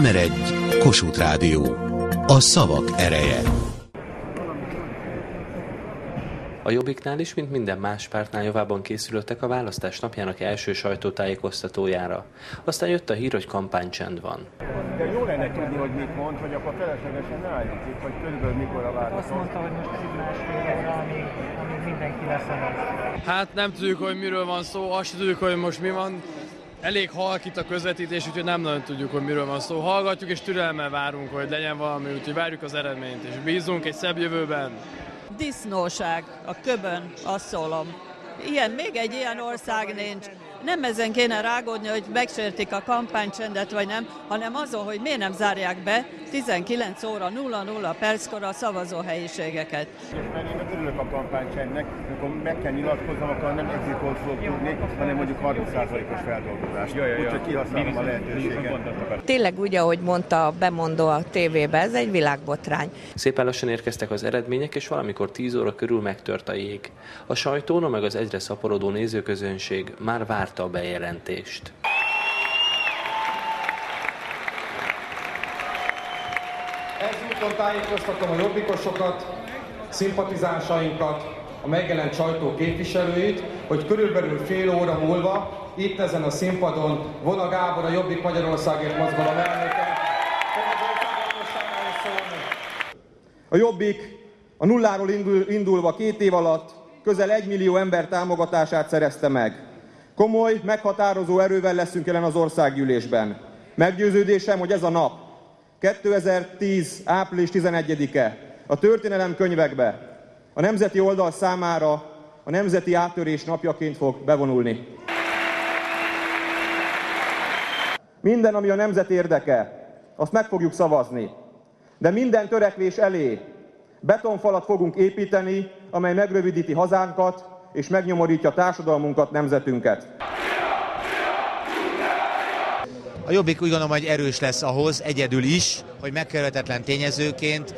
Emeredj Kossuth Rádió. A szavak ereje. A Jobbiknál is, mint minden más pártnál javában készülöttek a választás napjának első sajtótájékoztatójára. Aztán jött a hír, hogy kampánycsend van. De jó lenne tudni, hogy mit mond, hogy akkor feleslegesen itt, hogy körülbelül mikor a választás. Azt mondta, hogy most egy másfél óra, amíg, amíg mindenki leszavaz. Hát nem tudjuk, hogy miről van szó, azt tudjuk, hogy most mi van. Elég halk itt a közvetítés, úgyhogy nem nagyon tudjuk, hogy miről van szó. Hallgatjuk és türelemmel várunk, hogy legyen valami, úgyhogy várjuk az eredményt, és bízunk egy szebb jövőben. disznóság a köbön, azt szólom. Ilyen, még egy ilyen ország nincs. Nem ezen kéne rágódni, hogy megsértik a kampánycsendet, vagy nem, hanem azon, hogy miért nem zárják be 19 óra 00 perckor a szavazóhelyiségeket. Én örülök a kampánycsendnek, amikor meg kell nyilatkoznom, akkor nem exit fogok tudni, hanem mondjuk 30%-os feldolgozás. Úgyhogy kihasználom a lehetőséget. Tényleg úgy, ahogy mondta a bemondó a tévébe, ez egy világbotrány. Szépen lassan érkeztek az eredmények, és valamikor 10 óra körül megtört a jég. A sajtóna meg az egyre szaporodó nézőközönség már várta a bejelentést. Ezúton tájékoztatom a jobbikosokat, szimpatizánsainkat, a megjelent sajtó képviselőit, hogy körülbelül fél óra múlva itt ezen a színpadon Vona Gábor, a Jobbik Magyarországért mozgalom elnöke. A Jobbik a nulláról indul, indulva két év alatt közel egy millió ember támogatását szerezte meg. Komoly, meghatározó erővel leszünk jelen az országgyűlésben. Meggyőződésem, hogy ez a nap, 2010. április 11-e a történelem könyvekbe, a nemzeti oldal számára a nemzeti áttörés napjaként fog bevonulni. Minden, ami a nemzet érdeke, azt meg fogjuk szavazni. De minden törekvés elé betonfalat fogunk építeni, amely megrövidíti hazánkat és megnyomorítja társadalmunkat, nemzetünket. A Jobbik úgy gondolom, hogy erős lesz ahhoz, egyedül is, hogy megkerülhetetlen tényezőként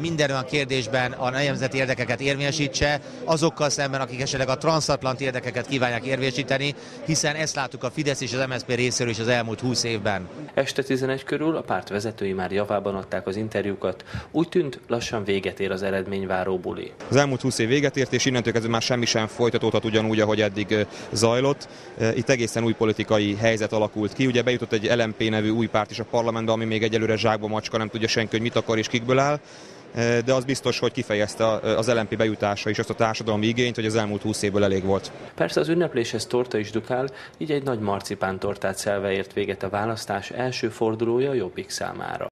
minden olyan kérdésben a nemzeti érdekeket érvényesítse, azokkal szemben, akik esetleg a transatlanti érdekeket kívánják érvényesíteni, hiszen ezt láttuk a Fidesz és az MSZP részéről is az elmúlt 20 évben. Este 11 körül a párt vezetői már javában adták az interjúkat, úgy tűnt lassan véget ér az eredményváró buli. Az elmúlt 20 év véget ért, és innentől kezdve már semmi sem folytatódhat ugyanúgy, ahogy eddig zajlott. Itt egészen új politikai helyzet alakult ki. Ugye bejutott egy LMP nevű új párt is a parlamentbe, ami még egyelőre zsákba macska, nem tudja senki, hogy mit akar és kikből áll. Ö, De az biztos, hogy kifejezte az LMP bejutása is azt a társadalmi igényt, hogy az elmúlt 20 évből elég volt. Persze az ünnepléshez torta is dukál, így egy nagy marcipán tortát szelve ért véget a választás első fordulója Jobbik számára.